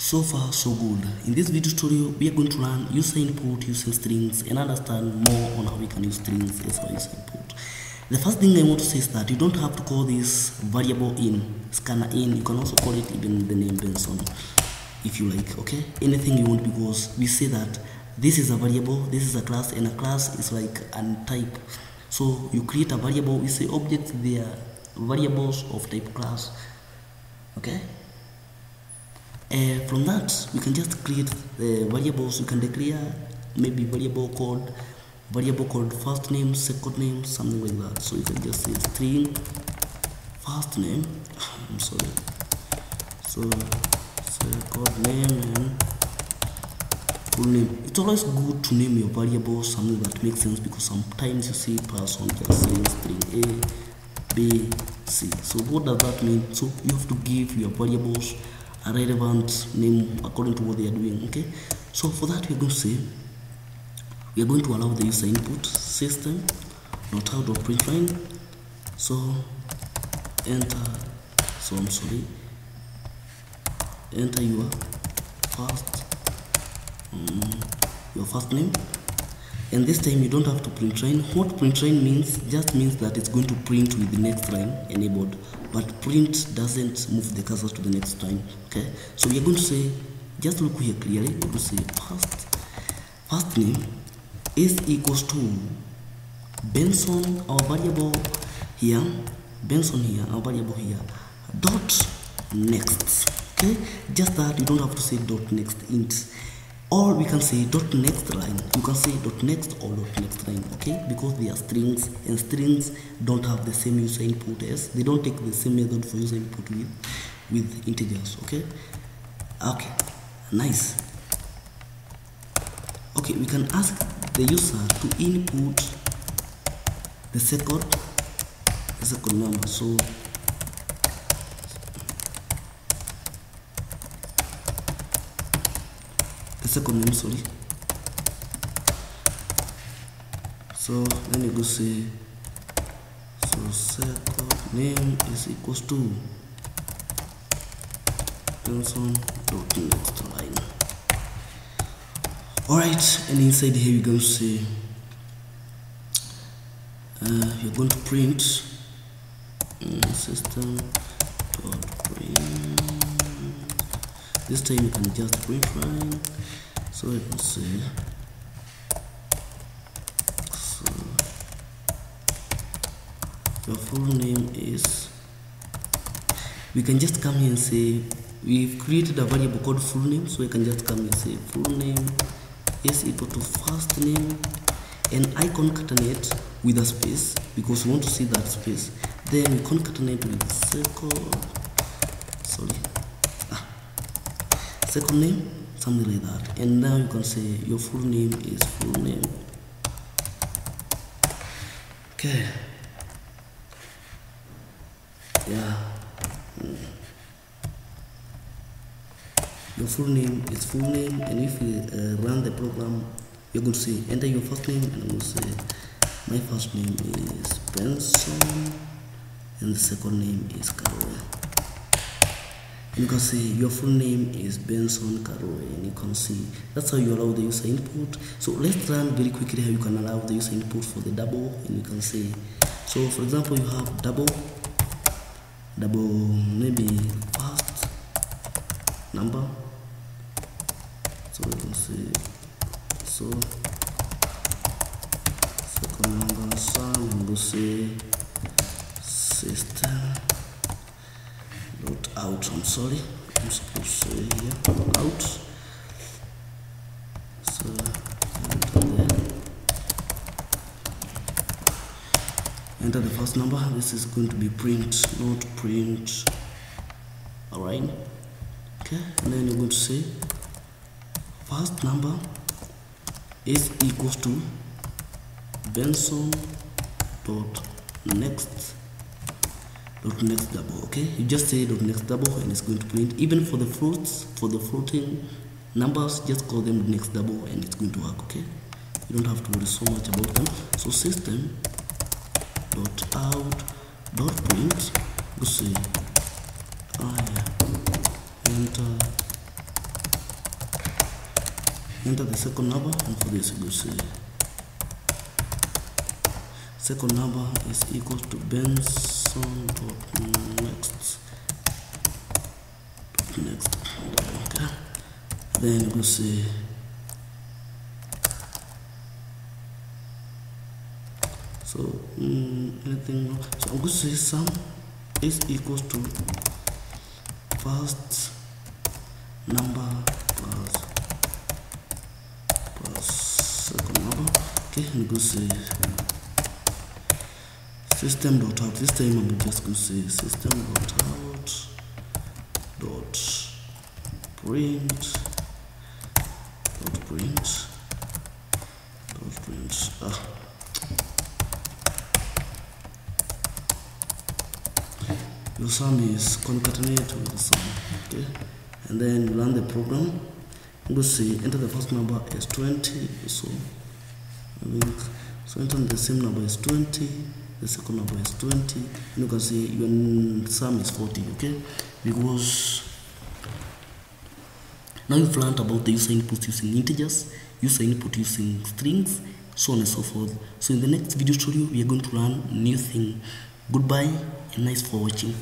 So far so good. In this video tutorial we are going to learn user input using strings and understand more on how we can use strings as well user input. The first thing I want to say is that you don't have to call this variable in, scanner in, you can also call it even the name Benson if you like, okay? Anything you want because we say that this is a variable, this is a class and a class is like a type. So you create a variable, we say objects they are variables of type class, okay? Uh, from that, we can just create the variables. You can declare maybe variable called variable called first name, second name, something like that. So you can just say string first name. I'm sorry. So second name and full name. It's always good to name your variables something that makes sense because sometimes you see person just saying string A, B, C. So what does that mean? So you have to give your variables a relevant name according to what they are doing okay? So for that we're going to say we are going to allow the user input system not out of print line so enter so i'm sorry enter your first um, your first name and this time you don't have to print line what print line means just means that it's going to print with the next line enabled. But print doesn't move the cursor to the next line okay? So we are going to say just look here clearly. We're going to say first first name is equals to benson our variable here benson here our variable here dot next okay? Just that you don't have to say dot next int or we can say dot next line. You can say dot next or dot next line okay? Because they are strings and strings don't have the same user input as they don't take the same method for user input with with integers okay? Okay nice. Okay we can ask the user to input the second the second number. So the second name sorry. So let me go say so second name is equals to Johnson dot next line. Alright and inside here going to say uh, you're going to print um, system dot print this time you can just line so I can say so your full name is we can just come here and say we've created a variable called full name so we can just come and say full name is equal to first name and I concatenate with a space because we want to see that space. Then we concatenate with second sorry second name? Something like that. And now you can say your full name is full name. Okay. Yeah. Mm. your full name is full name and if you uh, run the program you're going to say enter your first name and I'm going to say my first name is Benson and the second name is Carol you can say your full name is Benson Caro and you can see that's how you allow the user input. So let's run very quickly how you can allow the user input for the double and you can say so for example you have double double maybe first number. So you can say so second number son and we'll say system out I'm sorry. I'm supposed to say here? Out. So enter the first number. This is going to be print not print. Alright okay. And then you're going to say first number is equals to Benson dot next next double okay? You just say dot next double and it's going to print. Even for the floats for the floating numbers just call them next double and it's going to work okay? You don't have to worry so much about them. So system dot out dot print go say I enter enter the second number and for this you say second number is equal to benson dot next. Next. Okay. Then you go say so mm, anything so i'm going to say sum is equals to first number plus plus second number. Okay going to say system dot out this time i'm just going to say system dot out dot print dot print dot print. Ah. Your sum is concatenate with the sum okay? And then you run the program. You go see enter the first number is 20 so so enter the same number is 20 the second number is 20 and you can say your sum is 40 okay? Because now you've learned about the user input using integers user input using strings so on and so forth. So in the next video tutorial we are going to learn new thing. Goodbye and nice for watching